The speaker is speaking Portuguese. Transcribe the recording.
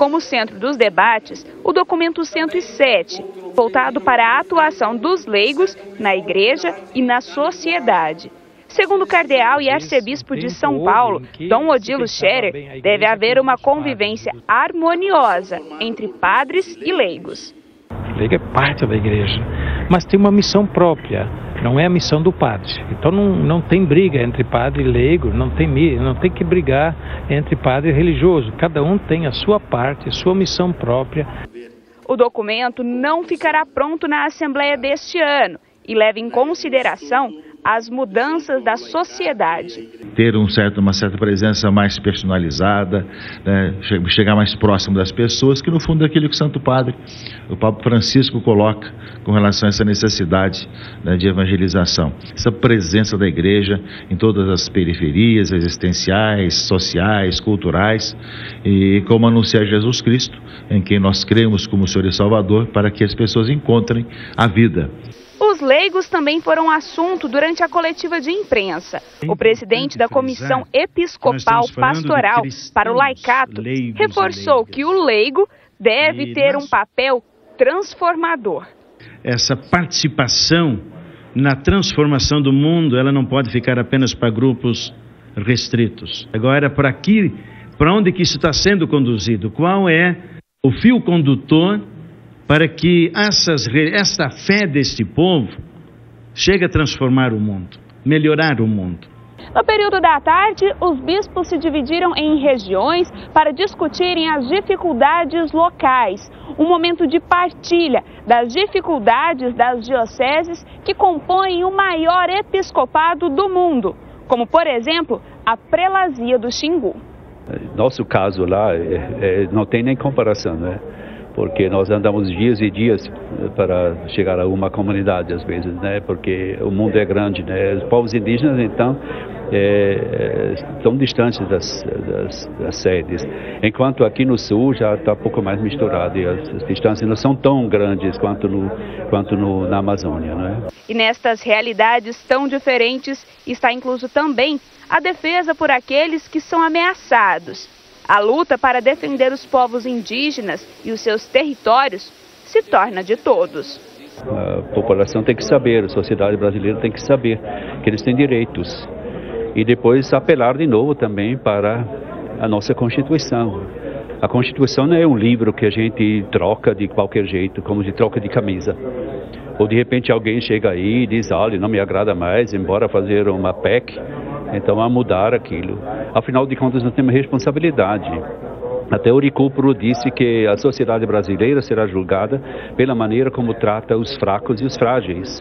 como centro dos debates o documento 107, voltado para a atuação dos leigos na igreja e na sociedade. Segundo o cardeal e arcebispo de São Paulo, Dom Odilo Scherer, deve haver uma convivência harmoniosa entre padres e leigos. O leigo é parte da igreja, mas tem uma missão própria, não é a missão do padre. Então não, não tem briga entre padre e leigo, não tem, não tem que brigar entre padre e religioso. Cada um tem a sua parte, a sua missão própria. O documento não ficará pronto na Assembleia deste ano e leva em consideração as mudanças da sociedade. Ter um certo, uma certa presença mais personalizada, né, chegar mais próximo das pessoas, que no fundo é aquilo que o Santo Padre, o Papa Francisco coloca com relação a essa necessidade né, de evangelização. Essa presença da igreja em todas as periferias existenciais, sociais, culturais, e como anunciar Jesus Cristo, em quem nós cremos como Senhor e Salvador, para que as pessoas encontrem a vida. Os leigos também foram assunto durante a coletiva de imprensa. O presidente da Comissão Episcopal Pastoral para o Laicato reforçou que o leigo deve ter um papel transformador. Essa participação na transformação do mundo, ela não pode ficar apenas para grupos restritos. Agora, para aqui, para onde que isso está sendo conduzido? Qual é o fio condutor para que essas, essa fé deste povo chegue a transformar o mundo, melhorar o mundo. No período da tarde, os bispos se dividiram em regiões para discutirem as dificuldades locais, um momento de partilha das dificuldades das dioceses que compõem o maior episcopado do mundo, como, por exemplo, a prelazia do Xingu. Nosso caso lá é, é, não tem nem comparação, né? Porque nós andamos dias e dias eh, para chegar a uma comunidade às vezes, né? Porque o mundo é grande, né? Os povos indígenas então é, estão distantes das, das, das, sedes, enquanto aqui no sul já está um pouco mais misturado e as, as, distâncias não são tão grandes quanto no quanto no, na Amazônia, né? E nestas realidades tão diferentes está incluso também a defesa por aqueles que são ameaçados a luta para defender os povos indígenas e os seus territórios se torna de todos. A população tem que saber, a sociedade brasileira tem que saber que eles têm direitos. E depois apelar de novo também para a nossa Constituição. A Constituição não é um livro que a gente troca de qualquer jeito, como de troca de camisa. Ou de repente alguém chega aí e diz, olha, não me agrada mais, embora fazer uma PEC, então, a mudar aquilo. Afinal de contas, nós temos responsabilidade. Até Uricúpuro disse que a sociedade brasileira será julgada pela maneira como trata os fracos e os frágeis.